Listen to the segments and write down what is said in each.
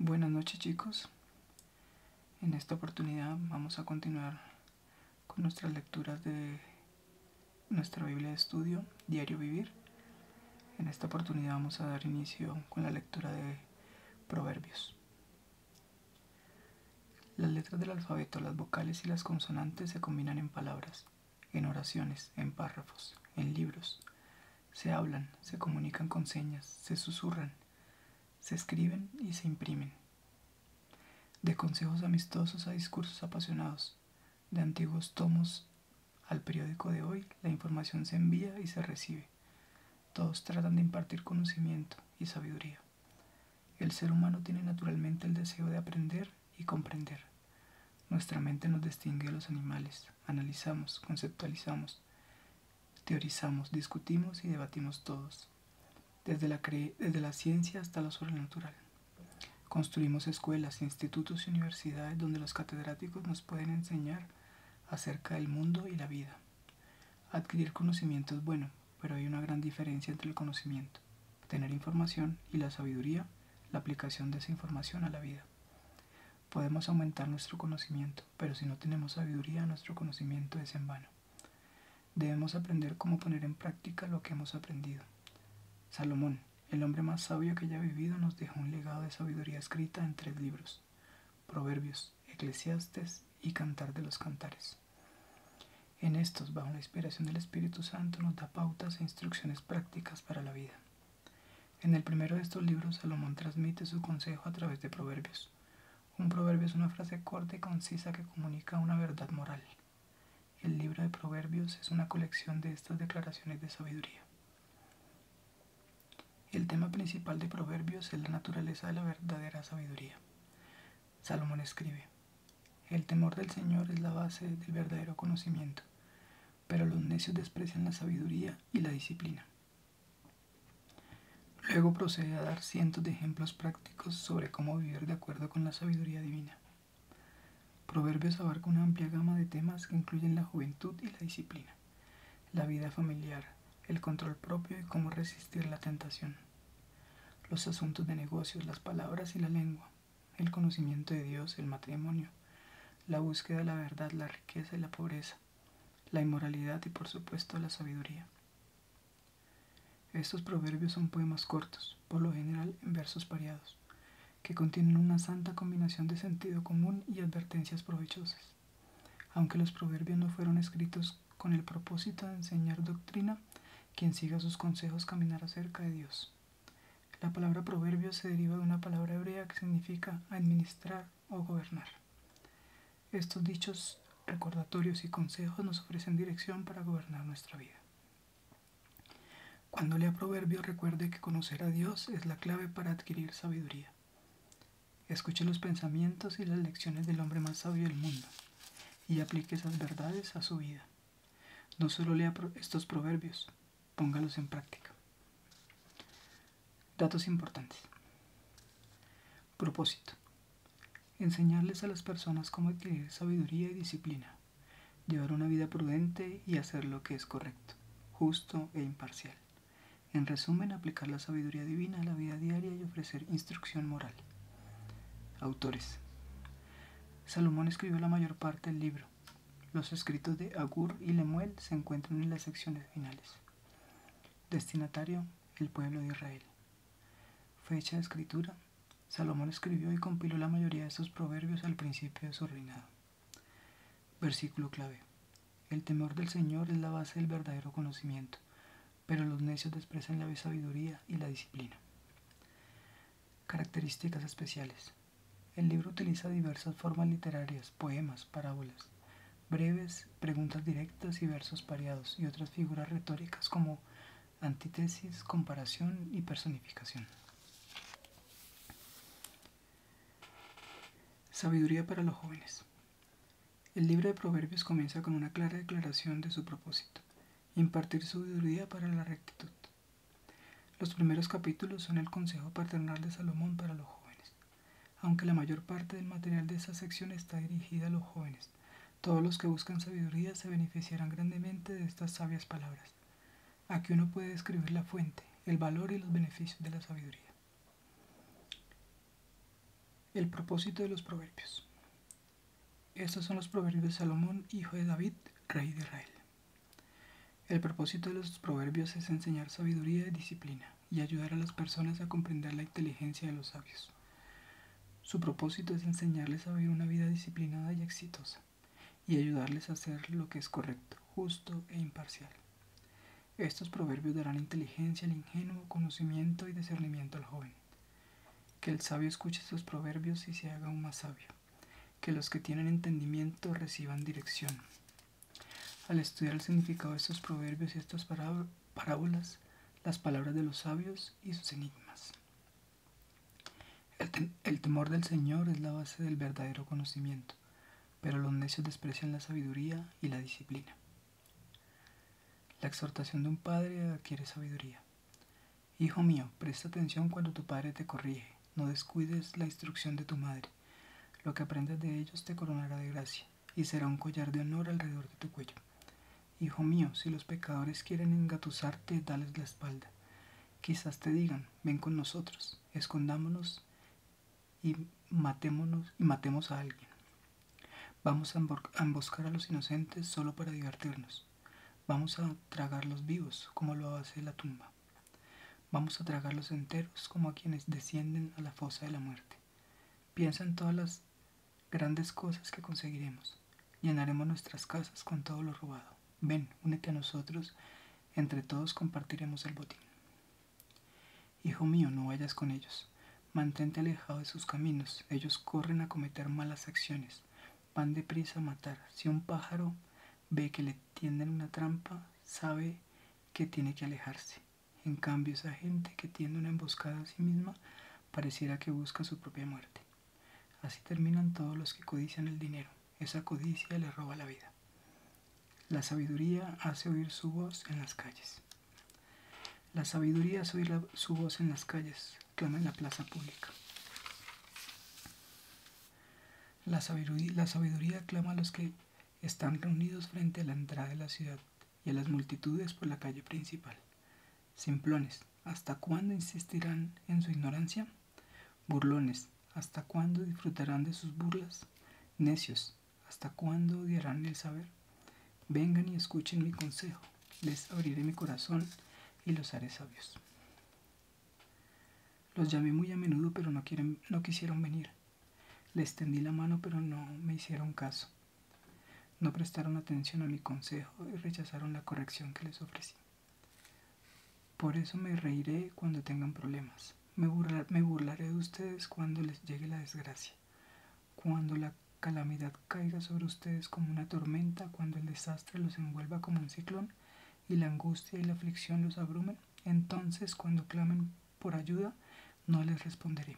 Buenas noches chicos. En esta oportunidad vamos a continuar con nuestras lecturas de nuestra Biblia de estudio, Diario Vivir. En esta oportunidad vamos a dar inicio con la lectura de Proverbios. Las letras del alfabeto, las vocales y las consonantes se combinan en palabras, en oraciones, en párrafos, en libros. Se hablan, se comunican con señas, se susurran se escriben y se imprimen. De consejos amistosos a discursos apasionados, de antiguos tomos al periódico de hoy, la información se envía y se recibe. Todos tratan de impartir conocimiento y sabiduría. El ser humano tiene naturalmente el deseo de aprender y comprender. Nuestra mente nos distingue de los animales. Analizamos, conceptualizamos, teorizamos, discutimos y debatimos todos desde la, desde la ciencia hasta lo sobrenatural. Construimos escuelas, institutos y universidades donde los catedráticos nos pueden enseñar acerca del mundo y la vida. Adquirir conocimiento es bueno, pero hay una gran diferencia entre el conocimiento, tener información y la sabiduría, la aplicación de esa información a la vida. Podemos aumentar nuestro conocimiento, pero si no tenemos sabiduría, nuestro conocimiento es en vano. Debemos aprender cómo poner en práctica lo que hemos aprendido. Salomón, el hombre más sabio que haya vivido, nos dejó un legado de sabiduría escrita en tres libros, Proverbios, Eclesiastes y Cantar de los Cantares. En estos, bajo la inspiración del Espíritu Santo, nos da pautas e instrucciones prácticas para la vida. En el primero de estos libros, Salomón transmite su consejo a través de proverbios. Un proverbio es una frase corta y concisa que comunica una verdad moral. El libro de proverbios es una colección de estas declaraciones de sabiduría. El tema principal de Proverbios es la naturaleza de la verdadera sabiduría. Salomón escribe, El temor del Señor es la base del verdadero conocimiento, pero los necios desprecian la sabiduría y la disciplina. Luego procede a dar cientos de ejemplos prácticos sobre cómo vivir de acuerdo con la sabiduría divina. Proverbios abarca una amplia gama de temas que incluyen la juventud y la disciplina, la vida familiar, el control propio y cómo resistir la tentación. Los asuntos de negocios, las palabras y la lengua, el conocimiento de Dios, el matrimonio, la búsqueda de la verdad, la riqueza y la pobreza, la inmoralidad y por supuesto la sabiduría. Estos proverbios son poemas cortos, por lo general en versos pareados, que contienen una santa combinación de sentido común y advertencias provechosas. Aunque los proverbios no fueron escritos con el propósito de enseñar doctrina, quien siga sus consejos caminará cerca de Dios. La palabra proverbio se deriva de una palabra hebrea que significa administrar o gobernar. Estos dichos, recordatorios y consejos nos ofrecen dirección para gobernar nuestra vida. Cuando lea proverbio recuerde que conocer a Dios es la clave para adquirir sabiduría. Escuche los pensamientos y las lecciones del hombre más sabio del mundo y aplique esas verdades a su vida. No solo lea estos proverbios, póngalos en práctica. Datos importantes. Propósito. Enseñarles a las personas cómo adquirir sabiduría y disciplina, llevar una vida prudente y hacer lo que es correcto, justo e imparcial. En resumen, aplicar la sabiduría divina a la vida diaria y ofrecer instrucción moral. Autores. Salomón escribió la mayor parte del libro. Los escritos de Agur y Lemuel se encuentran en las secciones finales. Destinatario, el pueblo de Israel. Fecha de escritura. Salomón escribió y compiló la mayoría de sus proverbios al principio de su reinado. Versículo clave. El temor del Señor es la base del verdadero conocimiento, pero los necios desprecian la sabiduría y la disciplina. Características especiales. El libro utiliza diversas formas literarias, poemas, parábolas, breves, preguntas directas y versos pareados, y otras figuras retóricas como antítesis, comparación y personificación. Sabiduría para los jóvenes. El libro de Proverbios comienza con una clara declaración de su propósito, impartir sabiduría para la rectitud. Los primeros capítulos son el consejo paternal de Salomón para los jóvenes. Aunque la mayor parte del material de esa sección está dirigida a los jóvenes, todos los que buscan sabiduría se beneficiarán grandemente de estas sabias palabras. Aquí uno puede describir la fuente, el valor y los beneficios de la sabiduría. El propósito de los proverbios. Estos son los proverbios de Salomón, hijo de David, rey de Israel. El propósito de los proverbios es enseñar sabiduría y disciplina y ayudar a las personas a comprender la inteligencia de los sabios. Su propósito es enseñarles a vivir una vida disciplinada y exitosa y ayudarles a hacer lo que es correcto, justo e imparcial. Estos proverbios darán inteligencia al ingenuo, conocimiento y discernimiento al joven. Que el sabio escuche estos proverbios y se haga aún más sabio. Que los que tienen entendimiento reciban dirección. Al estudiar el significado de estos proverbios y estas parábolas, las palabras de los sabios y sus enigmas. El, el, temor del Señor es la base del verdadero conocimiento, pero los necios desprecian la sabiduría y la disciplina. La exhortación de un padre adquiere sabiduría. Hijo mío, presta atención cuando tu padre te corrige, no descuides la instrucción de tu madre. Lo que aprendes de ellos te coronará de gracia y será un collar de honor alrededor de tu cuello. Hijo mío, si los pecadores quieren engatusarte, dales la espalda. Quizás te digan, ven con nosotros, escondámonos y matémonos y matemos a alguien. Vamos a emboscar a los inocentes solo para divertirnos. Vamos a tragarlos vivos, como lo hace la tumba. Vamos a tragarlos enteros, como a quienes descienden a la fosa de la muerte. Piensa en todas las grandes cosas que conseguiremos. Llenaremos nuestras casas con todo lo robado. Ven, únete a nosotros, entre todos compartiremos el botín. Hijo mío, no vayas con ellos. Mantente alejado de sus caminos. Ellos corren a cometer malas acciones. Van deprisa a matar. Si un pájaro ve que le tienden una trampa, sabe que tiene que alejarse. En cambio, esa gente que tiende una emboscada a sí misma pareciera que busca su propia muerte. Así terminan todos los que codician el dinero. Esa codicia le roba la vida. La sabiduría hace oír su voz en las calles. La sabiduría hace oír su voz en las calles, clama en la plaza pública. La sabiduría, la sabiduría clama a los que están reunidos frente a la entrada de la ciudad y a las multitudes por la calle principal. Simplones, ¿hasta cuándo insistirán en su ignorancia? Burlones, ¿hasta cuándo disfrutarán de sus burlas? Necios, ¿hasta cuándo odiarán el saber? Vengan y escuchen mi consejo, les abriré mi corazón y los haré sabios. Los llamé muy a menudo, pero no, quieren, no quisieron venir. Les tendí la mano, pero no me hicieron caso. No prestaron atención a mi consejo y rechazaron la corrección que les ofrecí. Por eso me reiré cuando tengan problemas. Me, burlaré de ustedes cuando les llegue la desgracia. Cuando la calamidad caiga sobre ustedes como una tormenta, cuando el desastre los envuelva como un ciclón y la angustia y la aflicción los abrumen, entonces cuando clamen por ayuda, no les responderé.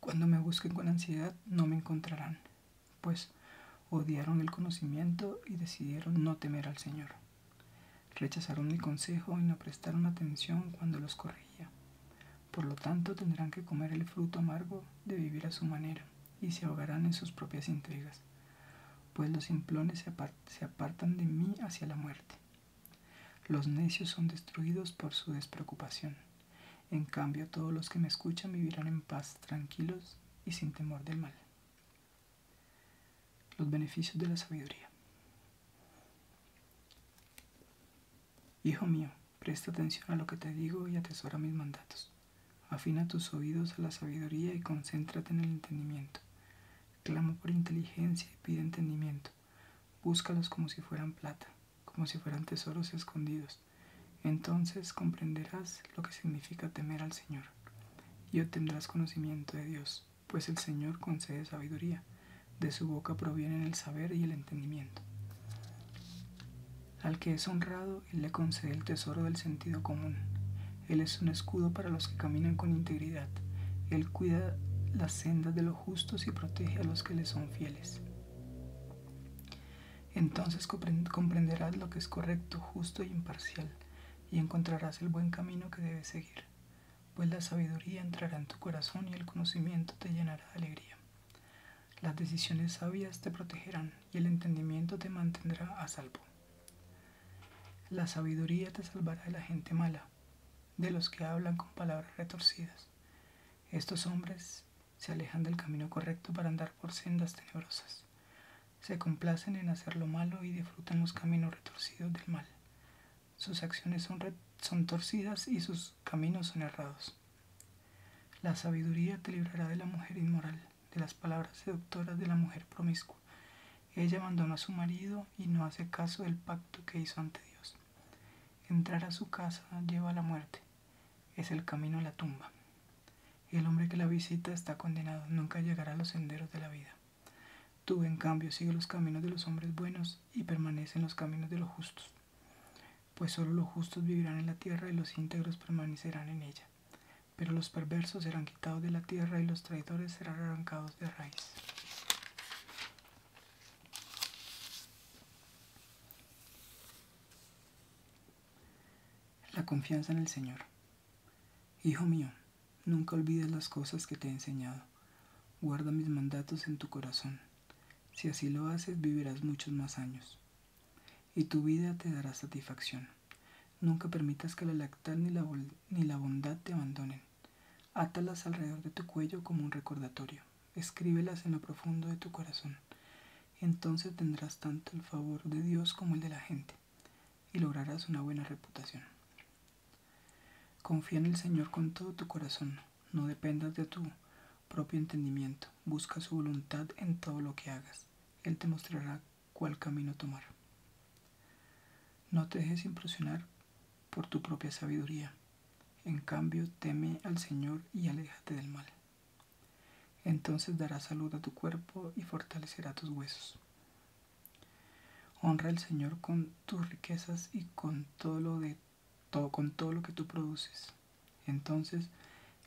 Cuando me busquen con ansiedad, no me encontrarán, pues odiaron el conocimiento y decidieron no temer al Señor. Rechazaron mi consejo y no prestaron atención cuando los corregía. Por lo tanto tendrán que comer el fruto amargo de vivir a su manera y se ahogarán en sus propias intrigas, pues los simplones se, se apartan de mí hacia la muerte. Los necios son destruidos por su despreocupación. En cambio, todos los que me escuchan vivirán en paz, tranquilos y sin temor del mal. Los beneficios de la sabiduría. Hijo mío, presta atención a lo que te digo y atesora mis mandatos. Afina tus oídos a la sabiduría y concéntrate en el entendimiento. Clama por inteligencia y pide entendimiento. Búscalos como si fueran plata, como si fueran tesoros escondidos. Entonces comprenderás lo que significa temer al Señor y obtendrás conocimiento de Dios, pues el Señor concede sabiduría de su boca provienen el saber y el entendimiento. Al que es honrado, Él le concede el tesoro del sentido común. Él es un escudo para los que caminan con integridad. Él cuida las sendas de los justos y protege a los que le son fieles. Entonces comprenderás lo que es correcto, justo y imparcial, y encontrarás el buen camino que debes seguir, pues la sabiduría entrará en tu corazón y el conocimiento te llenará de alegría. Las decisiones sabias te protegerán y el entendimiento te mantendrá a salvo. La sabiduría te salvará de la gente mala, de los que hablan con palabras retorcidas. Estos hombres se alejan del camino correcto para andar por sendas tenebrosas. Se complacen en hacer lo malo y disfrutan los caminos retorcidos del mal. Sus acciones son, son torcidas y sus caminos son errados. La sabiduría te librará de la mujer inmoral, de las palabras seductoras de la mujer promiscua. Ella abandona a su marido y no hace caso del pacto que hizo ante Dios. Entrar a su casa lleva a la muerte, es el camino a la tumba. El hombre que la visita está condenado, nunca llegará a los senderos de la vida. Tú, en cambio, sigue los caminos de los hombres buenos y permanece en los caminos de los justos, pues solo los justos vivirán en la tierra y los íntegros permanecerán en ella. Pero los perversos serán quitados de la tierra y los traidores serán arrancados de raíz. La confianza en el Señor. Hijo mío, Nunca olvides las cosas que te he enseñado. Guarda mis mandatos en tu corazón. Si así lo haces, vivirás muchos más años. Y tu vida te dará satisfacción. Nunca permitas que la lealtad ni la, ni la bondad te abandonen. Átalas alrededor de tu cuello como un recordatorio. Escríbelas en lo profundo de tu corazón. Entonces tendrás tanto el favor de Dios como el de la gente, y lograrás una buena reputación. Confía en el Señor con todo tu corazón, no dependas de tu propio entendimiento, busca su voluntad en todo lo que hagas, Él te mostrará cuál camino tomar. No te dejes impresionar por tu propia sabiduría, en cambio teme al Señor y aléjate del mal. Entonces dará salud a tu cuerpo y fortalecerá tus huesos. Honra al Señor con tus riquezas y con todo lo de todo, con todo lo que tú produces. Entonces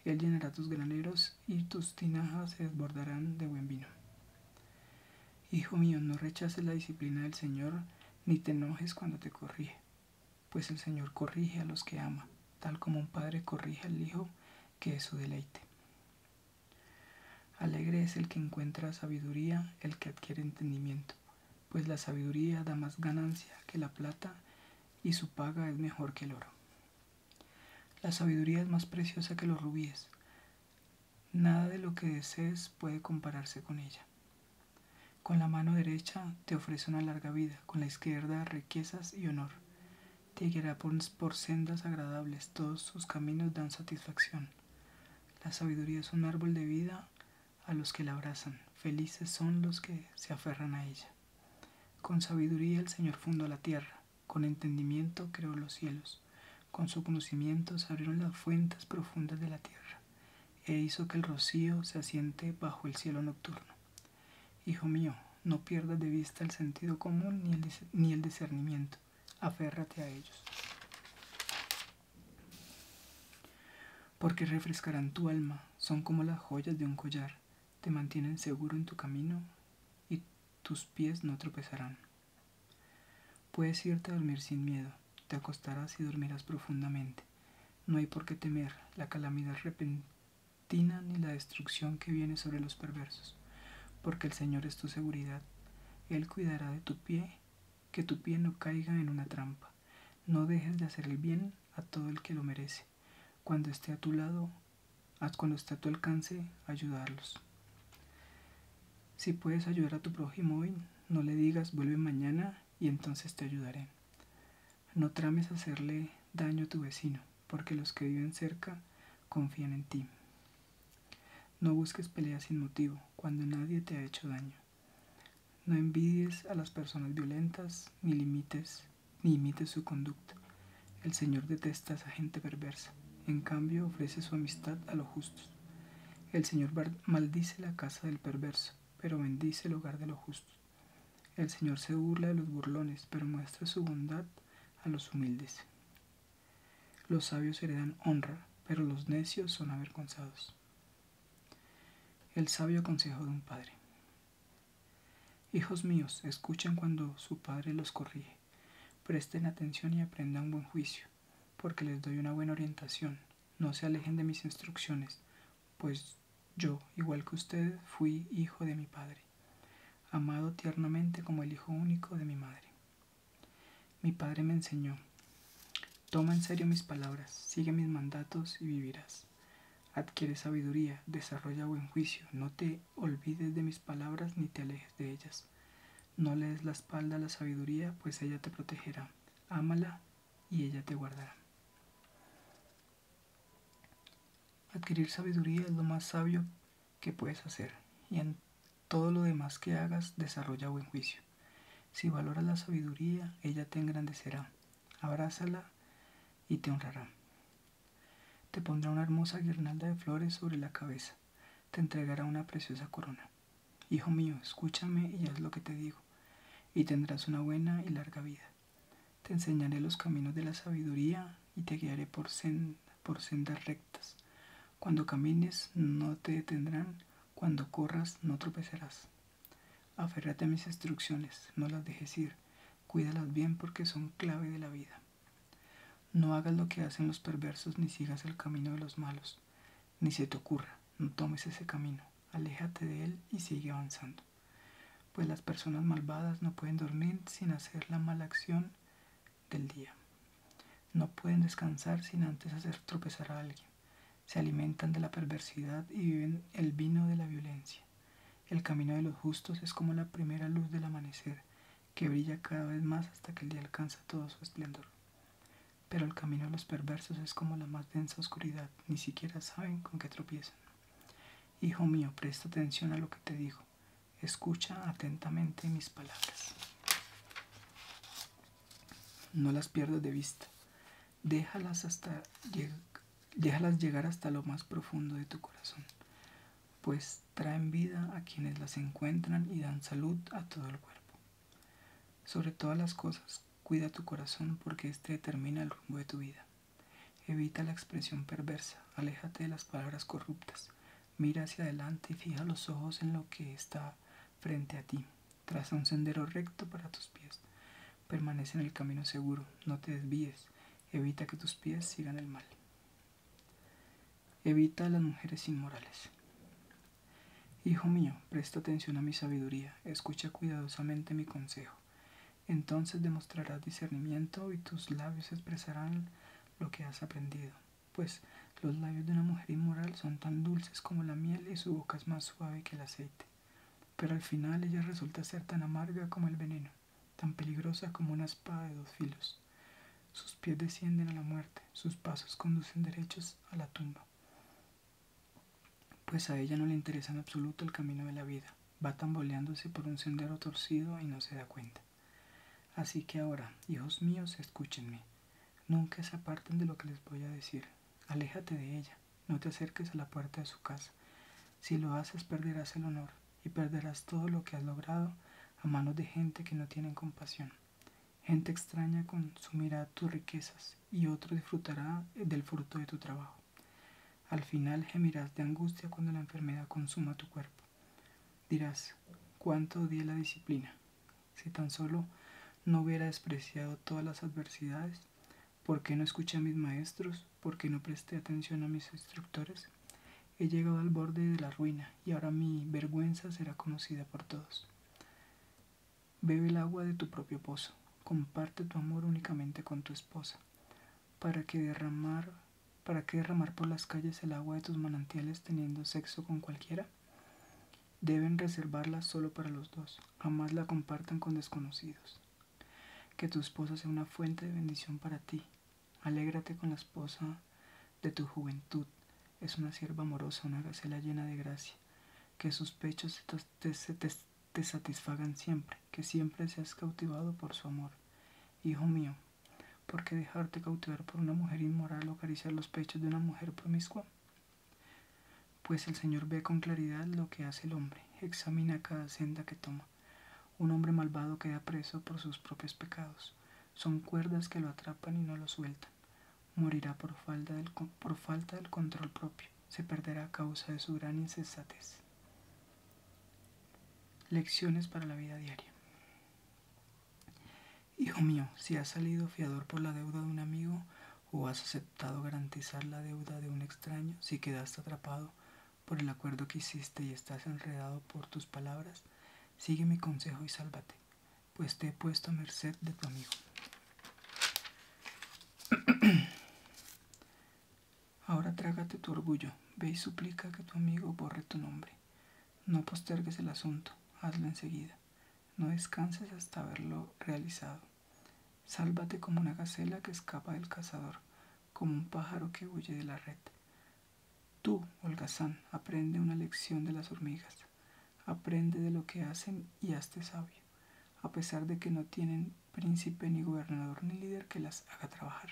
Él llenará tus graneros y tus tinajas se desbordarán de buen vino. Hijo mío, no rechaces la disciplina del Señor, ni te enojes cuando te corrige, pues el Señor corrige a los que ama, tal como un padre corrige al hijo, que es su deleite. Alegre es el que encuentra sabiduría, el que adquiere entendimiento, pues la sabiduría da más ganancia que la plata, y su paga es mejor que el oro. La sabiduría es más preciosa que los rubíes. Nada de lo que desees puede compararse con ella. Con la mano derecha te ofrece una larga vida, con la izquierda riquezas y honor. Te guiará por, sendas agradables, todos sus caminos dan satisfacción. La sabiduría es un árbol de vida a los que la abrazan, felices son los que se aferran a ella. Con sabiduría el Señor fundó la tierra, con entendimiento creó los cielos. Con su conocimiento se abrieron las fuentes profundas de la tierra, e hizo que el rocío se asiente bajo el cielo nocturno. Hijo mío, no pierdas de vista el sentido común ni el, ni el discernimiento, aférrate a ellos. Porque refrescarán tu alma, son como las joyas de un collar, te mantienen seguro en tu camino y tus pies no tropezarán. Puedes irte a dormir sin miedo, te acostarás y dormirás profundamente. No hay por qué temer la calamidad repentina ni la destrucción que viene sobre los perversos, porque el Señor es tu seguridad. Él cuidará de tu pie, que tu pie no caiga en una trampa. No dejes de hacer el bien a todo el que lo merece. Cuando esté a tu lado, haz cuando esté a tu alcance, ayudarlos. Si puedes ayudar a tu prójimo hoy, no le digas vuelve mañana y entonces te ayudaré. No trames hacerle daño a tu vecino, porque los que viven cerca confían en ti. No busques peleas sin motivo, cuando nadie te ha hecho daño. No envidies a las personas violentas, ni limites, ni imites su conducta. El Señor detesta a esa gente perversa, en cambio ofrece su amistad a los justos. El Señor maldice la casa del perverso, pero bendice el hogar de los justos. El Señor se burla de los burlones, pero muestra su bondad a los humildes. Los sabios heredan honra, pero los necios son avergonzados. El sabio consejo de un padre. Hijos míos, escuchen cuando su padre los corrige. Presten atención y aprendan buen juicio, porque les doy una buena orientación. No se alejen de mis instrucciones, pues yo, igual que ustedes, fui hijo de mi padre, amado tiernamente como el hijo único de mi madre. Mi padre me enseñó, toma en serio mis palabras, sigue mis mandatos y vivirás. Adquiere sabiduría, desarrolla buen juicio, no te olvides de mis palabras ni te alejes de ellas. No le des la espalda a la sabiduría, pues ella te protegerá. Ámala y ella te guardará. Adquirir sabiduría es lo más sabio que puedes hacer, y en todo lo demás que hagas desarrolla buen juicio. Si valoras la sabiduría, ella te engrandecerá. Abrázala y te honrará. Te pondrá una hermosa guirnalda de flores sobre la cabeza. Te entregará una preciosa corona. Hijo mío, escúchame y haz lo que te digo, y tendrás una buena y larga vida. Te enseñaré los caminos de la sabiduría y te guiaré por, sendas rectas. Cuando camines no te detendrán, cuando corras no tropezarás. Aférrate a mis instrucciones, no las dejes ir, cuídalas bien porque son clave de la vida. No hagas lo que hacen los perversos ni sigas el camino de los malos. Ni se te ocurra, no tomes ese camino. Aléjate de él y sigue avanzando. Pues las personas malvadas no pueden dormir sin hacer la mala acción del día. No pueden descansar sin antes hacer tropezar a alguien. Se alimentan de la perversidad y viven el vino de la violencia. El camino de los justos es como la primera luz del amanecer, que brilla cada vez más hasta que el día alcanza todo su esplendor. Pero el camino de los perversos es como la más densa oscuridad, ni siquiera saben con qué tropiezan. Hijo mío, presta atención a lo que te digo. Escucha atentamente mis palabras. No las pierdas de vista. Déjalas hasta déjalas llegar hasta lo más profundo de tu corazón, pues traen vida a quienes las encuentran y dan salud a todo el cuerpo. Sobre todas las cosas, Cuida tu corazón porque éste determina el rumbo de tu vida. Evita la expresión perversa, aléjate de las palabras corruptas, mira hacia adelante y fija los ojos en lo que está frente a ti. Traza un sendero recto para tus pies. Permanece en el camino seguro, no te desvíes, evita que tus pies sigan el mal. Evita a las mujeres inmorales. Hijo mío, presta atención a mi sabiduría, escucha cuidadosamente mi consejo. Entonces demostrarás discernimiento y tus labios expresarán lo que has aprendido, pues los labios de una mujer inmoral son tan dulces como la miel y su boca es más suave que el aceite. Pero al final ella resulta ser tan amarga como el veneno, tan peligrosa como una espada de dos filos. Sus pies descienden a la muerte, sus pasos conducen derechos a la tumba. Pues a ella no le interesa en absoluto el camino de la vida, va tamboleándose por un sendero torcido y no se da cuenta. Así que ahora, hijos míos, escúchenme. Nunca se aparten de lo que les voy a decir. Aléjate de ella, no te acerques a la puerta de su casa. Si lo haces perderás el honor y perderás todo lo que has logrado a manos de gente que no tienen compasión. Gente extraña consumirá tus riquezas y otro disfrutará del fruto de tu trabajo. Al final gemirás de angustia cuando la enfermedad consuma tu cuerpo. Dirás, cuánto odié la disciplina. Si tan solo no hubiera despreciado todas las adversidades? ¿Por qué no escuché a mis maestros? ¿Por qué no presté atención a mis instructores? He llegado al borde de la ruina y ahora mi vergüenza será conocida por todos. Bebe el agua de tu propio pozo, comparte tu amor únicamente con tu esposa. ¿Para qué derramar, para qué derramar por las calles el agua de tus manantiales teniendo sexo con cualquiera? Deben reservarla solo para los dos, jamás la compartan con desconocidos. Que tu esposa sea una fuente de bendición para ti. Alégrate con la esposa de tu juventud. Es una sierva amorosa, una gacela llena de gracia. Que sus pechos te, te satisfagan siempre, que siempre seas cautivado por su amor. Hijo mío, ¿por qué dejarte cautivar por una mujer inmoral o acariciar los pechos de una mujer promiscua? Pues el Señor ve con claridad lo que hace el hombre, examina cada senda que toma. Un hombre malvado queda preso por sus propios pecados. Son cuerdas que lo atrapan y no lo sueltan. Morirá por falta del, por falta del control propio. Se perderá a causa de su gran insensatez. Lecciones para la vida diaria. Hijo mío, si has salido fiador por la deuda de un amigo o has aceptado garantizar la deuda de un extraño, si quedaste atrapado por el acuerdo que hiciste y estás enredado por tus palabras, Sigue mi consejo y sálvate, pues te he puesto a merced de tu amigo. Ahora trágate tu orgullo, ve y suplica que tu amigo borre tu nombre. No postergues el asunto, hazlo enseguida. No descanses hasta haberlo realizado. Sálvate como una gacela que escapa del cazador, como un pájaro que huye de la red. Tú, holgazán, aprende una lección de las hormigas. Aprende de lo que hacen y hazte sabio, a pesar de que no tienen príncipe ni gobernador ni líder que las haga trabajar.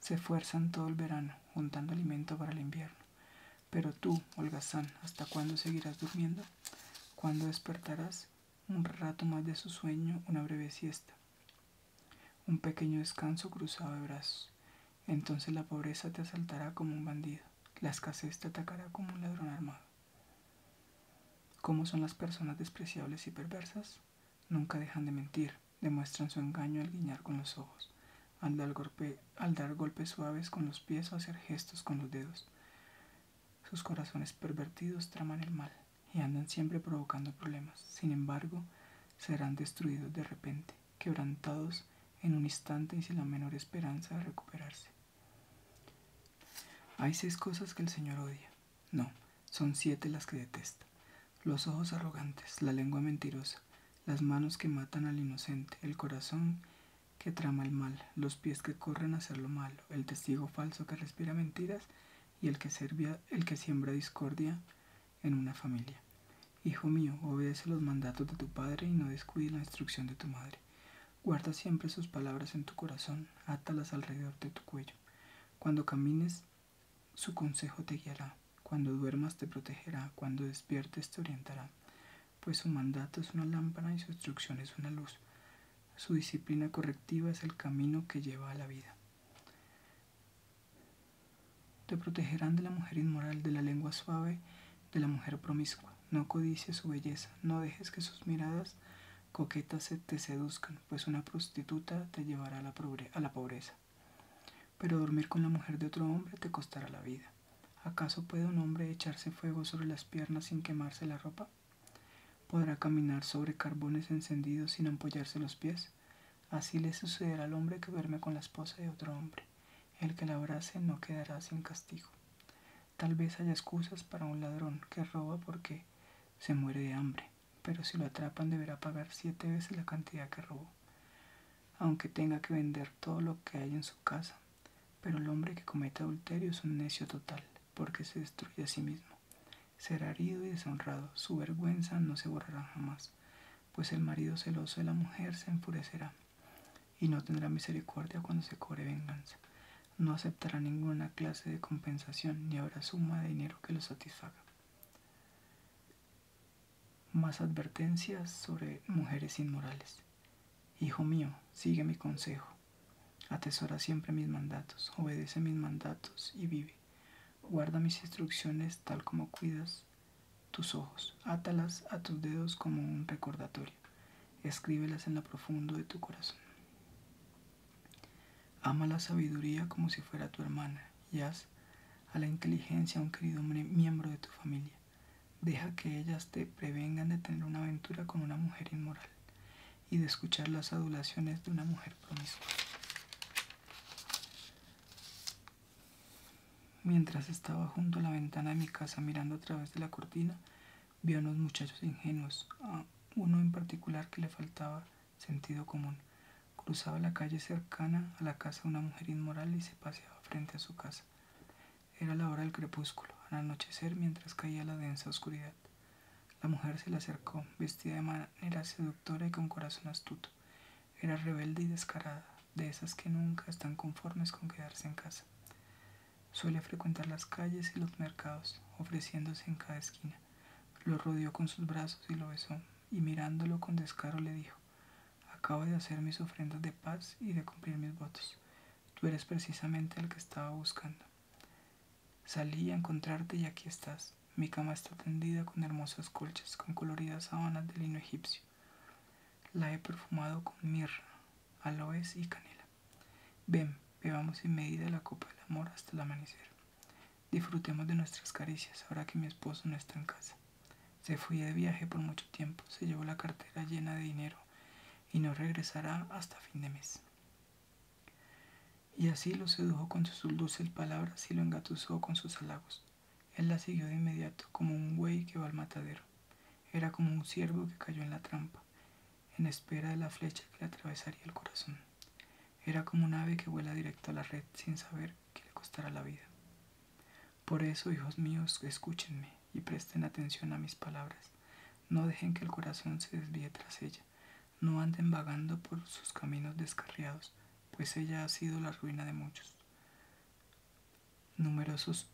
Se esfuerzan todo el verano, juntando alimento para el invierno. Pero tú, holgazán, ¿hasta cuándo seguirás durmiendo? ¿Cuándo despertarás? Un rato más de su sueño, una breve siesta. Un pequeño descanso cruzado de brazos. Entonces la pobreza te asaltará como un bandido. La escasez te atacará como un ladrón armado. ¿Cómo son las personas despreciables y perversas? Nunca dejan de mentir, demuestran su engaño al guiñar con los ojos, al dar, al dar golpes suaves con los pies o hacer gestos con los dedos. Sus corazones pervertidos traman el mal y andan siempre provocando problemas. Sin embargo, serán destruidos de repente, quebrantados en un instante y sin la menor esperanza de recuperarse. Hay seis cosas que el Señor odia. No, son siete las que detesta. Los ojos arrogantes, la lengua mentirosa, las manos que matan al inocente, el corazón que trama el mal, los pies que corren a hacer lo malo, el testigo falso que respira mentiras y el que, el que siembra discordia en una familia. Hijo mío, obedece los mandatos de tu padre y no descuide la instrucción de tu madre. Guarda siempre sus palabras en tu corazón, átalas alrededor de tu cuello. Cuando camines, su consejo te guiará. Cuando duermas te protegerá, cuando despiertes te orientará. Pues su mandato es una lámpara y su instrucción es una luz. Su disciplina correctiva es el camino que lleva a la vida. Te protegerán de la mujer inmoral, de la lengua suave, de la mujer promiscua. No codicies su belleza, no dejes que sus miradas coquetas te seduzcan, pues una prostituta te llevará a la, a la pobreza. Pero dormir con la mujer de otro hombre te costará la vida. ¿Acaso puede un hombre echarse fuego sobre las piernas sin quemarse la ropa? ¿Podrá caminar sobre carbones encendidos sin ampollarse los pies? Así le sucederá al hombre que duerme con la esposa de otro hombre. El que la abrace no quedará sin castigo. Tal vez haya excusas para un ladrón que roba porque se muere de hambre, pero si lo atrapan deberá pagar siete veces la cantidad que robó, aunque tenga que vender todo lo que hay en su casa. Pero el hombre que comete adulterio es un necio total, porque se destruye a sí mismo. Será herido y deshonrado, su vergüenza no se borrará jamás, pues el marido celoso de la mujer se enfurecerá y no tendrá misericordia cuando se cobre venganza no aceptará ninguna clase de compensación ni habrá suma de dinero que lo satisfaga. Más advertencias sobre mujeres inmorales. Hijo mío, sigue mi consejo. Atesora siempre mis mandatos, obedece mis mandatos y vive. Guarda mis instrucciones tal como cuidas tus ojos. Átalas a tus dedos como un recordatorio. Escríbelas en lo profundo de tu corazón. Ama la sabiduría como si fuera tu hermana y haz a la inteligencia un querido miembro de tu familia. Deja que ellas te prevengan de tener una aventura con una mujer inmoral y de escuchar las adulaciones de una mujer promiscua. Mientras estaba junto a la ventana de mi casa mirando a través de la cortina, vi a unos muchachos ingenuos, a uno en particular que le faltaba sentido común. Cruzaba la calle cercana a la casa de una mujer inmoral y se paseaba frente a su casa. Era la hora del crepúsculo, al anochecer mientras caía la densa oscuridad. La mujer se le acercó, vestida de manera seductora y con corazón astuto. Era rebelde y descarada, de esas que nunca están conformes con quedarse en casa. Suele frecuentar las calles y los mercados, ofreciéndose en cada esquina. Lo rodeó con sus brazos y lo besó, y mirándolo con descaro le dijo, Acabo de hacer mis ofrendas de paz y de cumplir mis votos. Tú eres precisamente el que estaba buscando. Salí a encontrarte y aquí estás. Mi cama está tendida con hermosas colchas, con coloridas sábanas de lino egipcio. La he perfumado con mirra, aloes y canela. Ven, bebamos sin medida la copa del amor hasta el amanecer. Disfrutemos de nuestras caricias ahora que mi esposo no está en casa. Se fue de viaje por mucho tiempo, se llevó la cartera llena de dinero y no regresará hasta fin de mes. Y así lo sedujo con sus dulces palabras y lo engatusó con sus halagos. Él la siguió de inmediato, como un buey que va al matadero. Era como un ciervo que cayó en la trampa, en espera de la flecha que le atravesaría el corazón. Era como un ave que vuela directo a la red sin saber que le costará la vida. Por eso, hijos míos, escúchenme y presten atención a mis palabras. No dejen que el corazón se desvíe tras ella. No anden vagando por sus caminos descarriados, pues ella ha sido la ruina de muchos. Numerosos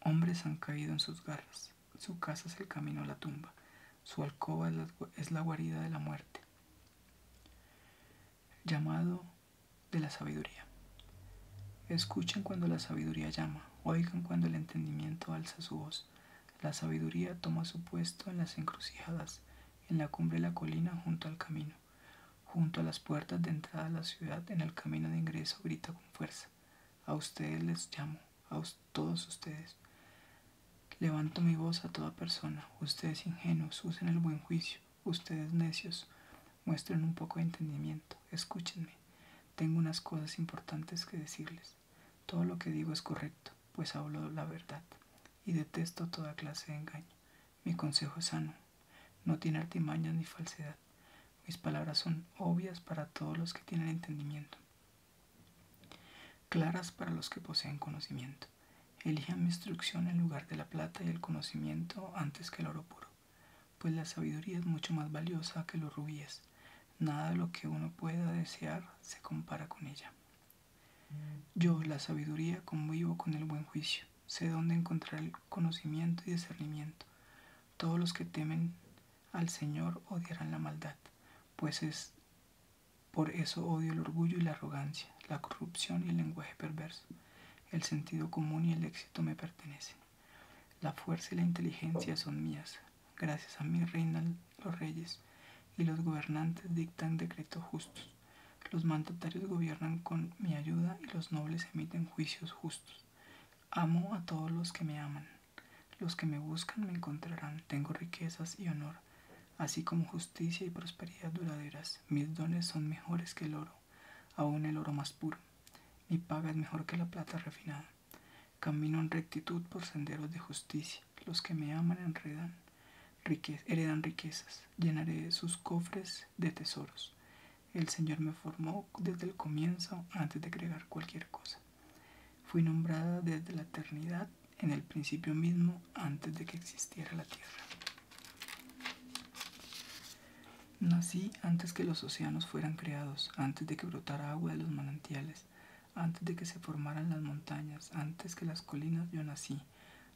hombres han caído en sus garras. Su casa es el camino a la tumba. Su alcoba es la, guarida de la muerte. Llamado de la sabiduría. Escuchen cuando la sabiduría llama, oigan cuando el entendimiento alza su voz. La sabiduría toma su puesto en las encrucijadas, en la cumbre de la colina junto al camino. Junto a las puertas de entrada a la ciudad, en el camino de ingreso, grita con fuerza. A ustedes les llamo, a todos ustedes. Levanto mi voz a toda persona. Ustedes ingenuos, usen el buen juicio. Ustedes necios, muestren un poco de entendimiento. Escúchenme. Tengo unas cosas importantes que decirles. Todo lo que digo es correcto, pues hablo la verdad. Y detesto toda clase de engaño. Mi consejo es sano. No tiene artimañas ni falsedad. Mis palabras son obvias para todos los que tienen entendimiento. Claras para los que poseen conocimiento. Elijan mi instrucción en lugar de la plata y el conocimiento antes que el oro puro, pues la sabiduría es mucho más valiosa que los rubíes. Nada de lo que uno pueda desear se compara con ella. Yo, la sabiduría, convivo con el buen juicio. Sé dónde encontrar el conocimiento y discernimiento. Todos los que temen al Señor odiarán la maldad, pues es por eso odio el orgullo y la arrogancia, la corrupción y el lenguaje perverso. El sentido común y el éxito me pertenecen. La fuerza y la inteligencia son mías. Gracias a mí reinan los reyes y los gobernantes dictan decretos justos. Los mandatarios gobiernan con mi ayuda y los nobles emiten juicios justos. Amo a todos los que me aman. Los que me buscan me encontrarán. Tengo riquezas y honor, así como justicia y prosperidad duraderas. Mis dones son mejores que el oro, aún el oro más puro. Mi paga es mejor que la plata refinada. Camino en rectitud por senderos de justicia. Los que me aman enredan, heredan riquezas. Llenaré sus cofres de tesoros. El Señor me formó desde el comienzo antes de crear cualquier cosa. Fui nombrada desde la eternidad, en el principio mismo, antes de que existiera la tierra. Nací antes que los océanos fueran creados, antes de que brotara agua de los manantiales antes de que se formaran las montañas, antes que las colinas yo nací,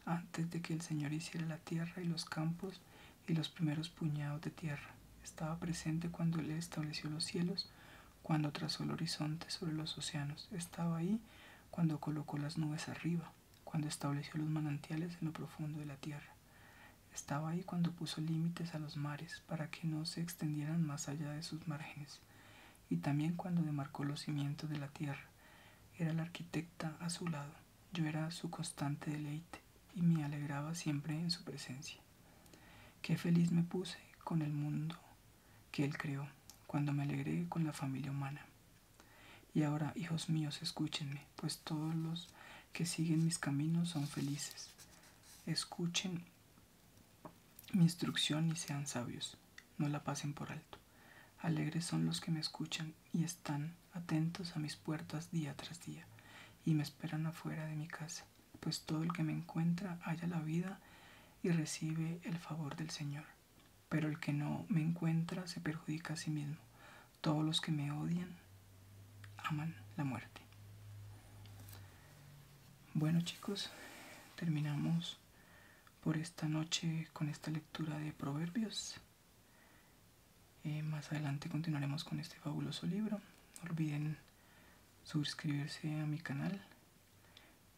antes de que el Señor hiciera la tierra y los campos y los primeros puñados de tierra. Estaba presente cuando Él estableció los cielos, cuando trazó el horizonte sobre los océanos. Estaba ahí cuando colocó las nubes arriba, cuando estableció los manantiales en lo profundo de la tierra. Estaba ahí cuando puso límites a los mares para que no se extendieran más allá de sus márgenes, y también cuando demarcó los cimientos de la tierra era la arquitecta a su lado. Yo era su constante deleite y me alegraba siempre en su presencia. Qué feliz me puse con el mundo que Él creó, cuando me alegré con la familia humana. Y ahora, hijos míos, escúchenme, pues todos los que siguen mis caminos son felices. Escuchen mi instrucción y sean sabios, no la pasen por alto. Alegres son los que me escuchan y están atentos a mis puertas día tras día y me esperan afuera de mi casa, pues todo el que me encuentra halla la vida y recibe el favor del Señor. Pero el que no me encuentra se perjudica a sí mismo. Todos los que me odian aman la muerte. Bueno chicos, terminamos por esta noche con esta lectura de Proverbios. Eh, más adelante continuaremos con este fabuloso libro. No olviden suscribirse a mi canal,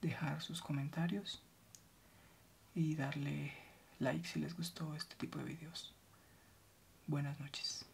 dejar sus comentarios y darle like si les gustó este tipo de videos. Buenas noches.